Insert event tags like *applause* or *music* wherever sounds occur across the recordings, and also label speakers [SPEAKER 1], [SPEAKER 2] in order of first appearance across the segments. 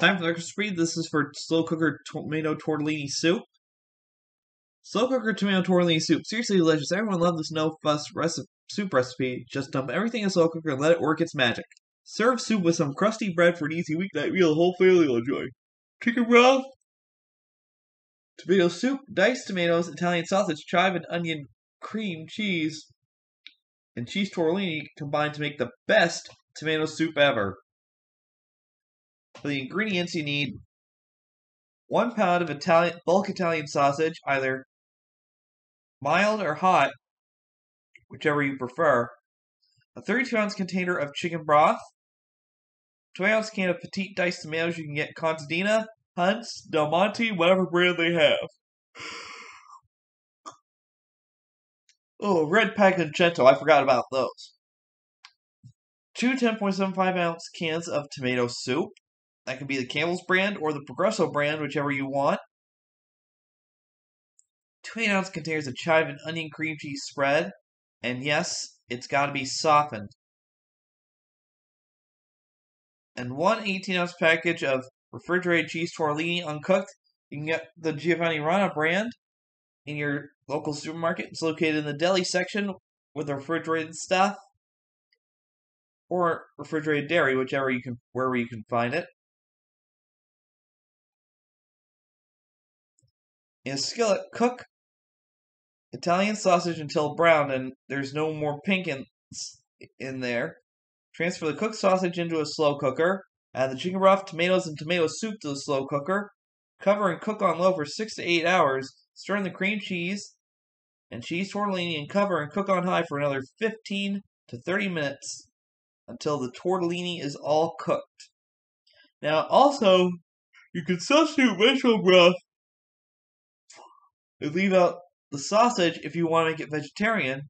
[SPEAKER 1] Time for the recipe. This is for slow cooker tomato tortellini soup. Slow cooker tomato tortellini soup. Seriously delicious. Everyone loves this no fuss recipe, soup recipe. Just dump everything in slow cooker and let it work its magic. Serve soup with some crusty bread for an easy weeknight meal the whole family will enjoy. Chicken broth, tomato soup, diced tomatoes, Italian sausage, chive and onion, cream, cheese, and cheese tortellini combined to make the best tomato soup ever. For the ingredients, you need one pound of Italian bulk Italian sausage, either mild or hot, whichever you prefer. A 32 ounce container of chicken broth, 20 ounce can of petite diced tomatoes you can get Contadina, Hunt's, Del Monte, whatever brand they have. *sighs* Oh, red pack and Pagliacento, I forgot about those. Two 10.75 ounce cans of tomato soup, that can be the Campbell's brand or the Progresso brand, whichever you want. 8 ounce containers of chive and onion cream cheese spread. And yes, it's got to be softened. And one 18 ounce package of refrigerated cheese tortellini uncooked. You can get the Giovanni Rana brand in your local supermarket. It's located in the deli section with the refrigerated stuff or refrigerated dairy, whichever you can wherever you can find it. In a skillet, cook Italian sausage until brown and there's no more pink in, in there. Transfer the cooked sausage into a slow cooker. Add the chicken broth, tomatoes, and tomato soup to the slow cooker. Cover and cook on low for 6 to 8 hours. Stir in the cream cheese and cheese tortellini and cover and cook on high for another 15 to 30 minutes until the tortellini is all cooked. Now, also, you can substitute vegetable broth and leave out the sausage if you want to make it vegetarian.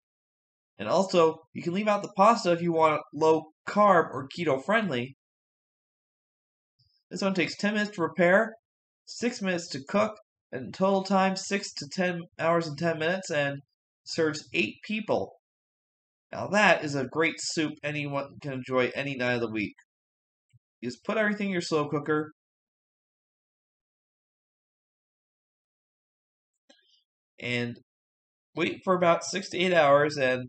[SPEAKER 1] And also, you can leave out the pasta if you want low carb or keto friendly. This one takes 10 minutes to prepare, 6 minutes to cook, and total time 6 to 10 hours and 10 minutes, and serves 8 people. Now, that is a great soup anyone can enjoy any night of the week. You just put everything in your slow cooker, and wait for about six to eight hours, and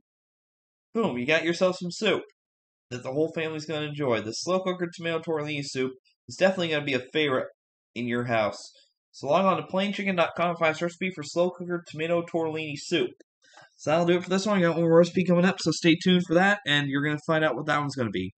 [SPEAKER 1] boom, you got yourself some soup that the whole family's going to enjoy. The slow cooker tomato tortellini soup is definitely going to be a favorite in your house. So log on to plainchicken.com find a recipe for slow cooker tomato tortellini soup. So that'll do it for this one. I got one more recipe coming up, so stay tuned for that, and you're going to find out what that one's going to be.